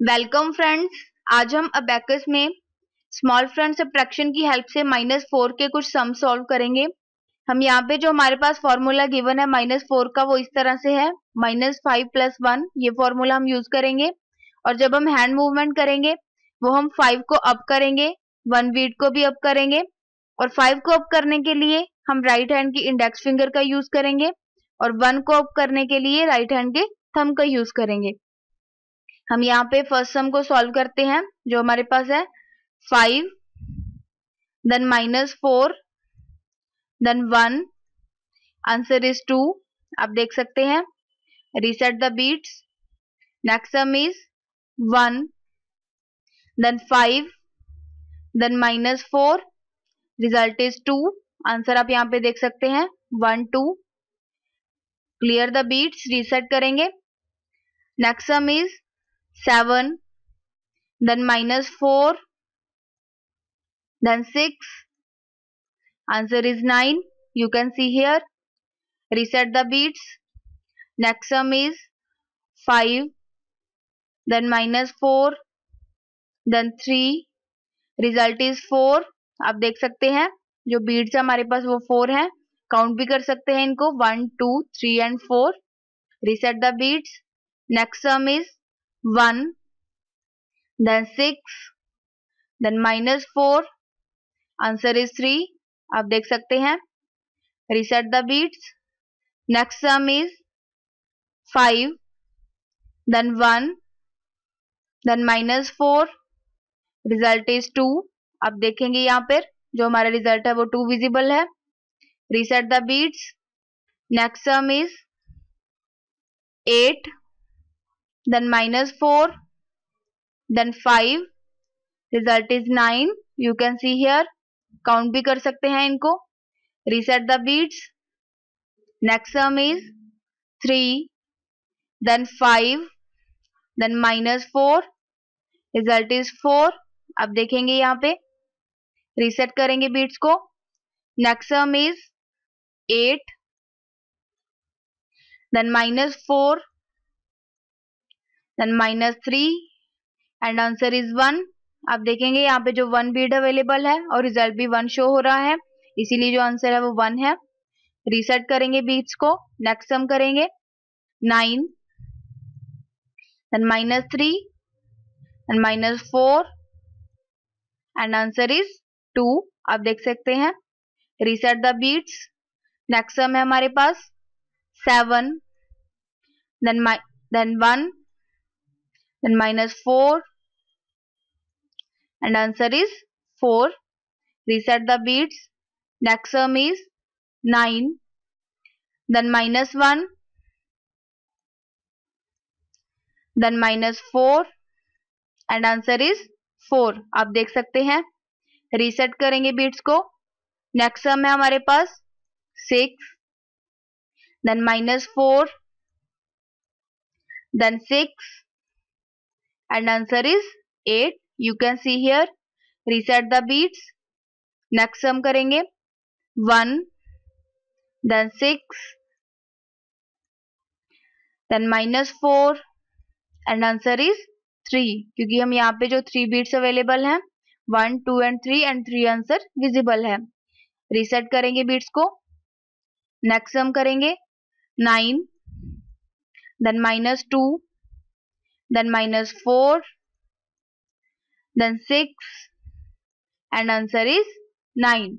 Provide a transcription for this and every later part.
Welcome friends आज हम abacus में स्मॉल फ्रेंड सब्ट्रैक्शन की हेल्प से माइनस फोर के कुछ सम सॉल्व करेंगे। हम यहाँ पे जो हमारे पास फॉर्मूला गिवन है माइनस फोर का, वो इस तरह से है। माइनस फाइव प्लस वन ये फॉर्मूला हम यूज़ करेंगे। और जब हम हैंड मूवमेंट करेंगे, वो हम फाइव को अप करेंगे वन वीट को भी अप करेंगे। और फाइव को अप करने के लिए हम राइट हैंड की इंडेक्स फिंगर का यूज़ करेंगे। और वन को अप करने के लिए राइट हैंड के थम का यूज़ करेंगे। हम यहाँ पे फ़र्स्ट सम को सॉल्व करते हैं, जो हमारे पास है five then minus four then one answer is two आप देख सकते हैं reset the beads next sum is one then five then minus four result is two answer आप यहाँ पे देख सकते हैं one two clear the beads reset करेंगे next sum is 7 then minus 4 then 6 answer is 9 you can see here reset the beats next sum is 5 then minus 4 then 3 result is 4 आप देख सकते हैं जो बीट्स है हमारे पास वो फोर है काउंट भी कर सकते हैं इनको one two three and four reset the beads next sum is 1 then 6 then minus 4 answer is 3 आप देख सकते हैं reset the beats next sum is 5 then 1 then minus 4 result is 2 आप देखेंगे यहाँ पर जो हमारा रिज़ल्ट है वो 2 विजिबल है reset the beats next sum is 8 then minus 4 then 5 result is 9 you can see here count भी कर सकते हैं इनको reset the beats next sum is 3 then 5 then minus 4 result is 4 अब देखेंगे यहाँ पे रीसेट करेंगे बीट्स को next sum is 8 then minus 4 then minus three and answer is one आप देखेंगे यहाँ पे जो वन बीड अवेलेबल है और रिज़ल्ट भी वन शो हो रहा है। इसीलिए जो आंसर है वो वन है। रीसेट करेंगे बीट्स को। नेक्स्ट सम करेंगे nine then minus three and minus four and answer is two आप देख सकते हैं। Reset the beads next sum है हमारे पास seven then then one then minus 4 and answer is 4 reset the beats next sum is 9 then minus 1 then minus 4 and answer is 4 आप देख सकते हैं रीसेट करेंगे बीट्स को नेक्स्ट सम है हमारे पास 6 then minus 4 then 6 and answer is 8 you can see here reset the beats next sum करेंगे 1 then 6 then minus 4 and answer is 3 क्योंकि हम यहाँ पे जो 3 beats अवेलेबल हैं 1 2 and 3 and 3 आंसर विजिबल है रीसेट करेंगे बीट्स को नेक्स्ट सम करेंगे 9 then minus two then minus 4 then 6 and answer is 9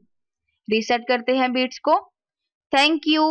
reset करते हैं बीट्स को थैंक यू